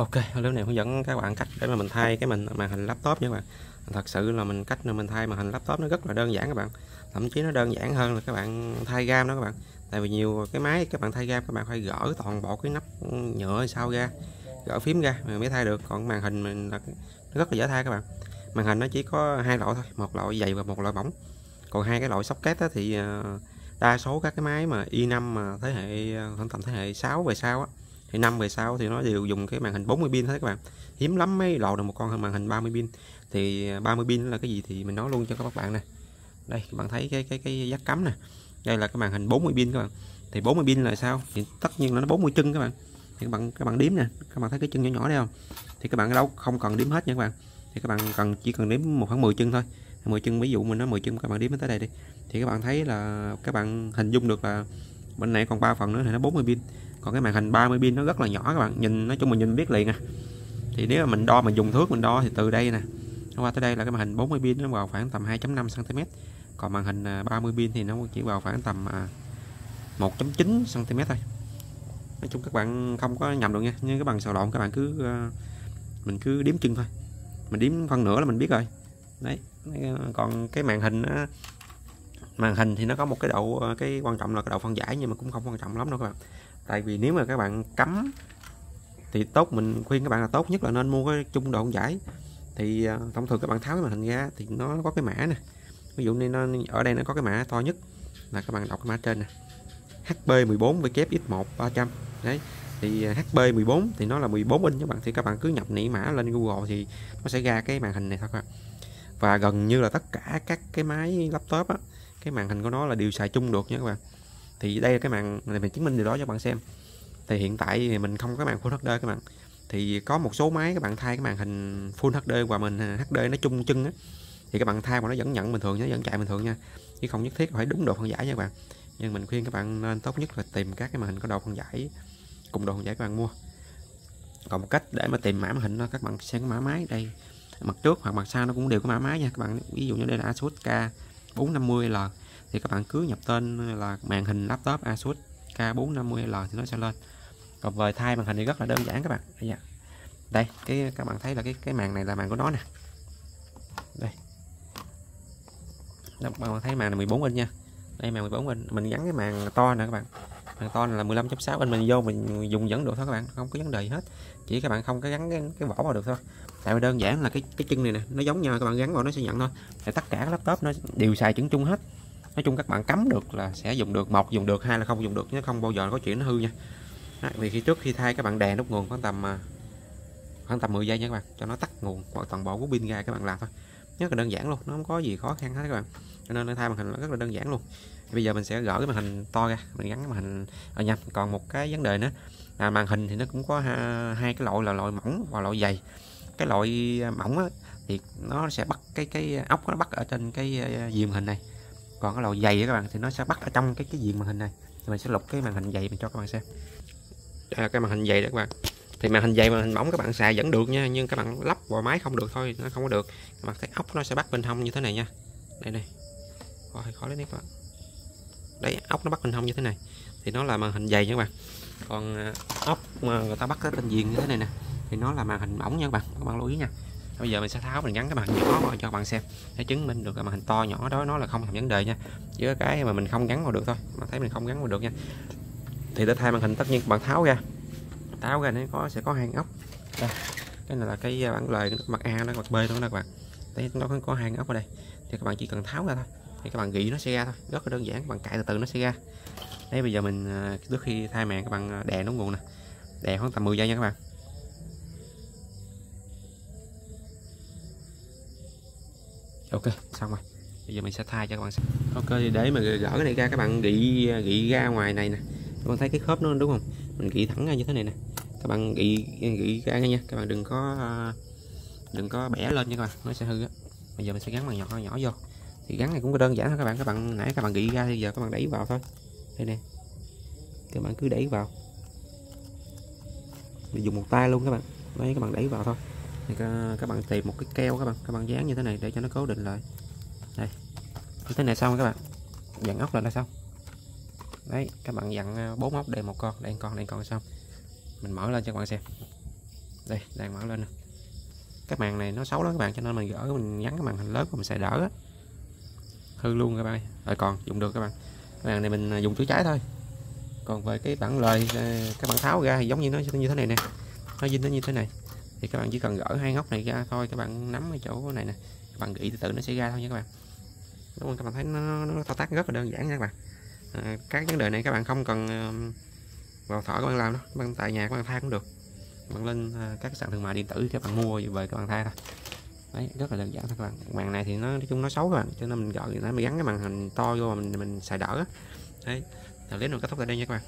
Ok, lớp này hướng dẫn các bạn cách để mà mình thay cái mình màn hình laptop nha các bạn. Thật sự là mình cách mình thay màn hình laptop nó rất là đơn giản các bạn. Thậm chí nó đơn giản hơn là các bạn thay gam đó các bạn. Tại vì nhiều cái máy các bạn thay gam các bạn phải gỡ toàn bộ cái nắp nhựa sau ra, gỡ phím ra mới thay được. Còn màn hình mình là nó rất là dễ thay các bạn. Màn hình nó chỉ có hai loại thôi, một loại dày và một loại mỏng. Còn hai cái loại socket thì ờ, đa số các cái máy mà i5 mà thế hệ ờ, khoảng tầm thế hệ 6 về sau á thì năm về sau thì nó đều dùng cái màn hình 40 pin hết các bạn. Hiếm lắm mấy lò được một con hơn màn hình 30 pin. Thì 30 pin là cái gì thì mình nói luôn cho các bạn nè. Đây, các bạn thấy cái cái cái giác cắm nè. Đây là cái màn hình 40 pin các bạn. Thì 40 pin là sao? Thì tất nhiên là nó 40 chân các bạn. Thì các bạn các bạn đếm nè. Các bạn thấy cái chân nhỏ nhỏ đây không? Thì các bạn đâu không cần đếm hết nha các bạn. Thì các bạn cần, chỉ cần đếm một khoảng 10 chân thôi. 10 chân, ví dụ mình nói 10 chân, các bạn đếm tới đây đi. Thì các bạn thấy là các bạn hình dung được là bên này còn 3 phần nữa thì nó 40 pin còn cái màn hình 30 pin nó rất là nhỏ các bạn. Nhìn nói chung mình nhìn biết liền à. Thì nếu mà mình đo mình dùng thước mình đo thì từ đây nè qua tới đây là cái màn hình 40 pin nó vào khoảng tầm 2.5 cm còn màn hình à, 30 pin thì nó chỉ vào khoảng tầm à, 1.9 cm thôi. Nói chung các bạn không có nhầm được nha. Nhưng các bạn xào lộn các bạn cứ à, mình cứ đếm chân thôi. Mình đếm phân nửa là mình biết rồi. Đấy còn cái màn hình á, màn hình thì nó có một cái độ cái quan trọng là cái độ phân giải nhưng mà cũng không quan trọng lắm đâu các bạn tại vì nếu mà các bạn cắm thì tốt, mình khuyên các bạn là tốt nhất là nên mua cái chung độ giải. Thì ờ, thông thường các bạn tháo cái màn hình ra thì nó có cái mã nè. Ví dụ như nó, ở đây nó có cái mã to nhất là các bạn đọc cái mã trên nè. HP14 WX1 300 đấy, thì ờ, HP14 thì nó là 14 inch các bạn. Thì các bạn cứ nhập nỉ mã lên Google thì nó sẽ ra cái màn hình này thôi các bạn và gần như là tất cả các cái máy laptop á, cái màn hình của nó là đều xài chung được nha các bạn thì đây là cái màn này mình chứng minh điều đó cho bạn xem. Thì hiện tại thì mình không có màn Full HD các bạn. Thì có một số máy các bạn thay cái màn hình Full HD và mình HD nó chung chân á. Thì các bạn thay mà nó vẫn nhận bình thường nó vẫn chạy bình thường nha. Chứ không nhất thiết phải đúng độ phân giải nha các bạn. Nhưng mình khuyên các bạn nên tốt nhất là tìm các cái màn hình có độ phân giải, cùng độ phân giải các bạn mua. Còn một cách để mà tìm mã màn hình đó, các bạn xem cái mã máy đây. Mặt trước hoặc mặt sau nó cũng đều có mã máy nha các bạn. Ví dụ như đây là Asus K450L thì các bạn cứ nhập tên là màn hình laptop Asus K450L thì nó sẽ lên. Còn về thay màn hình thì rất là đơn giản các bạn. Đây, đây cái các bạn thấy là cái cái màn này là màn của nó nè. Đây. Các bạn thấy màn là 14 inch nha. Đây màn 14 inch. Mình gắn cái màn to nè các bạn. Màn to này là 15.6 inch. Mình vô mình dùng vẫn được thôi các bạn. Không có vấn đề gì hết. Chỉ các bạn không có gắn cái, cái vỏ vào được thôi. Tại vì đơn giản là cái cái chân này nè nó giống nhau. Các bạn gắn vào nó sẽ nhận thôi. Thì tất cả các laptop nó đều xài chuẩn chung hết nói chung các bạn cắm được là sẽ dùng được. Một dùng được hai là không dùng được chứ không bao giờ có chuyện nó hư nha. Đó, vì khi trước khi thay các bạn đè nút nguồn khoảng tầm à, khoảng tầm 10 giây nha các bạn cho nó tắt nguồn hoặc toàn bộ của pin ra các bạn làm thôi. Rất là đơn giản luôn nó không có gì khó khăn hết các bạn. Cho nên thay màn hình rất là đơn giản luôn. Bây giờ mình sẽ gỡ cái màn hình to ra mình gắn cái màn hình à, ở nhanh còn một cái vấn đề nữa. Là màn hình thì nó cũng có hai cái loại là loại mỏng và loại dày. Cái loại à, mỏng á, thì nó sẽ bắt cái cái ốc nó bắt ở trên cái viền hình này còn cái loại dày các bạn, thì nó sẽ bắt ở trong cái cái diện màn hình này. Thì mình sẽ lục cái màn hình dày mình cho các bạn xem. Đây là cái màn hình dày đó các bạn. Thì màn hình dày màn hình mỏng các bạn xài vẫn được nha, nhưng các bạn lắp vào máy không được thôi, nó không có được. Các bạn thấy ốc nó sẽ bắt bên hông như thế này nha. Đây này khó khó lấy các bạn đấy, ốc nó bắt bên hông như thế này. Thì nó là màn hình dày nha các bạn. Còn à, ốc mà người ta bắt cái tên viền như thế này nè, thì nó là màn hình mỏng nha các bạn. Các bạn lưu ý nha bây giờ mình sẽ tháo mình gắn cái màn hình nhỏ vào cho các bạn xem. Để chứng minh được cái màn hình to, nhỏ đó, nó là không thành vấn đề nha. Chỉ có cái mà mình không gắn vào được thôi. Mà thấy mình không gắn vào được nha. Thì để thay màn hình tất nhiên các bạn tháo ra. Tháo ra nó có, sẽ có hai ốc đây. Cái này là cái à, bản lời mặt A, nó mặt B đó các bạn. Đấy, nó có hai ốc ở đây. Thì các bạn chỉ cần tháo ra thôi. Thì các bạn gỉ nó sẽ ra thôi. Rất là đơn giản, các bạn cài từ từ nó sẽ ra. Đấy, bây giờ mình à, trước khi thay màn, các bạn à, đè nó nguồn nè. Đè khoảng tầm 10 giây nha các bạn. Ok, xong rồi. Bây giờ mình sẽ thay cho các bạn xem. Ok, thì để mà gỡ cái này ra, các bạn gị gị ra ngoài này nè. Các bạn thấy cái khớp nó đúng không? Mình gị thẳng ra như thế này nè. Các bạn gị gị ra nha. Các bạn đừng có đừng có bẻ lên nha các bạn. Nó sẽ hư á. Bây giờ mình sẽ gắn bằng nhỏ nhỏ vô. Thì gắn này cũng có đơn giản thôi các bạn. Các bạn nãy các bạn gị ra thì giờ các bạn đẩy vào thôi. Đây nè. Các bạn cứ đẩy vào. Mình dùng một tay luôn các bạn. Đấy, các bạn đẩy vào thôi thì các bạn tìm một cái keo các bạn các bạn dán như thế này để cho nó cố định lại. Đây. Như thế này xong các bạn. Dặn ốc lên là xong. Đấy, các bạn dặn à, bốn ốc đây một con, đây con đây, con xong. Mình mở lên cho các bạn xem. Đây, đang mở lên nè. Cái màn này nó xấu lắm các bạn, cho nên mình gỡ, mình gắn cái màn hình lớn của mình xài đỡ á. Hư luôn các bạn rồi còn, dùng được các bạn. Cái màn này mình à, dùng chữa cháy thôi. Còn về cái bản lời à, các bạn tháo ra thì giống như nó như thế này nè. Nó dinh nó như thế này thì các bạn chỉ cần gỡ hai ngóc này ra thôi các bạn nắm cái chỗ này nè. Các bạn gỉ từ từ nó sẽ ra thôi nha các bạn. Đúng không? Các bạn thấy nó, nó thao tác rất là đơn giản nha các bạn. À, các vấn đề này các bạn không cần vào thợ các bạn làm đâu. Các bạn tại nhà các bạn thay cũng được. Bạn lên à, các sàn thương mại điện tử các bạn mua về các bạn thay thôi. Đấy rất là đơn giản thôi các bạn. Màn này thì nó nói chung nó xấu các bạn. Cho nên mình gọi nó mình gắn cái màn hình to vô mình mình xài đỡ. Đấy là clip nó kết thúc tại đây nha các bạn.